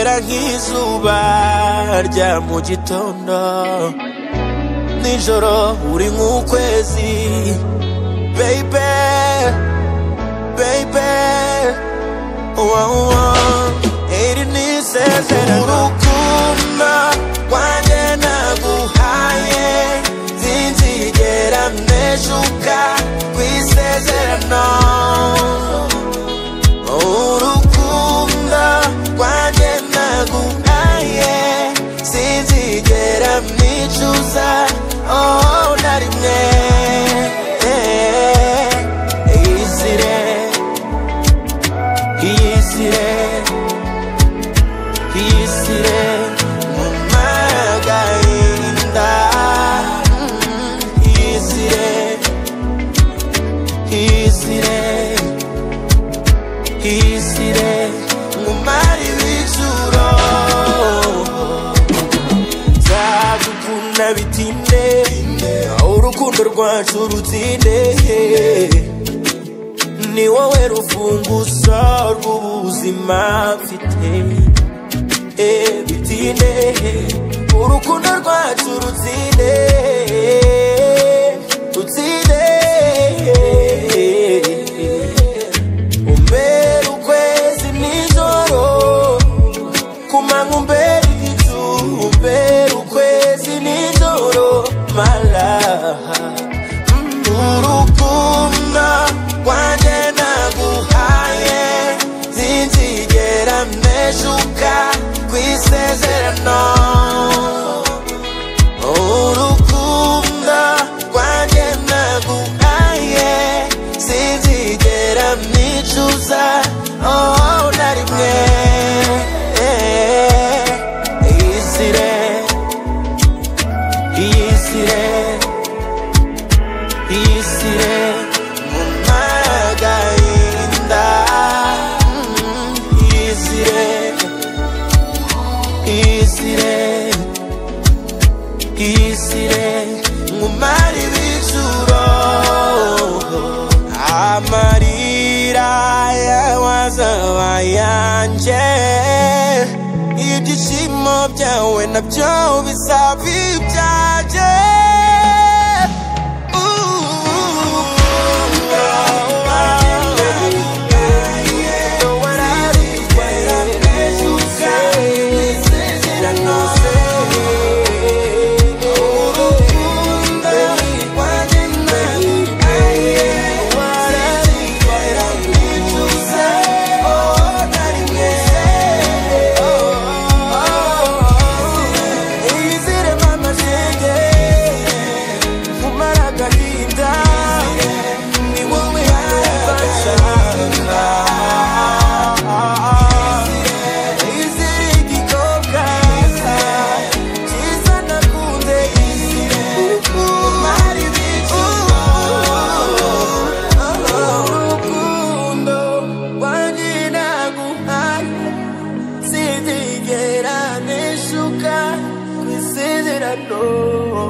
Mpera nk'izuba rya mu gitondo nijoro uri nk'ukwezi baby isire isire ngumari ibicuro nzagukunda bitinde urukundo rwacu rutinde ni wowe rufunguzo rw'ubuzima mfite eh, bitinde urukundo rwacu rutsinde juca qui se zerano isire nkumara ibicuro amarira y'abazabanyanje ibyishimo byawe nabyo bizaba ibyanjye